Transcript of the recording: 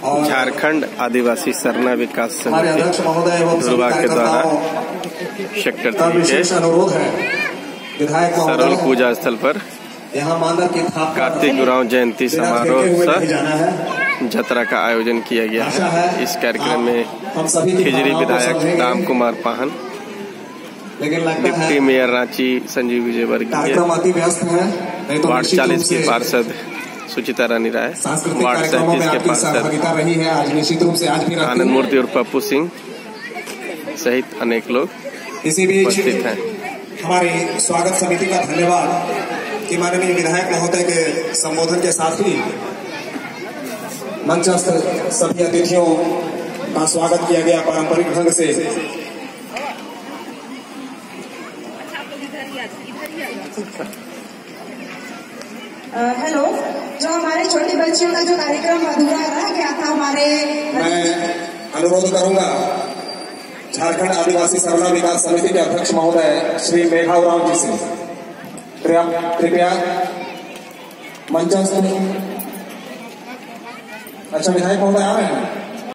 झारखंड आदिवासी सरना विकास समिति दुर्गा के द्वारा सेक्टर अनुरोध है। सरल पूजा स्थल पर यहाँ मानर की कार्तिक गुराव जयंती समारोह सह जतरा का आयोजन किया गया है। इस कार्यक्रम में खिजरी विधायक राम कुमार पाहन डिप्टी मेयर रांची संजीव विजय वर्गीय तो वार्ड चालीस की पार्षद सुचिता रानी राय वार्ड सैंतीस के पार्षद सहभागिता रही है। आज निश्चित रूप से आज भी रहती आनंद मूर्ति और पप्पू सिंह सहित अनेक लोग इसी बीच उपस्थित हैं। हमारी स्वागत समिति का धन्यवाद कि माननीय विधायक महोदय के संबोधन के साथ ही मंचस्थ सभी अतिथियों का स्वागत किया गया पारंपरिक ढंग से। अ, हेलो, जो हमारे छोटी बच्चियों का जो कार्यक्रम अधूरा रह गया था हमारे मैं अनुरोध करूँगा, झारखंड आदिवासी सरना विकास समिति के अध्यक्ष महोदय श्री मेघाव राव जी से। कृपया मंचस्थ अच्छा विधायक महोदय आ रहे हैं?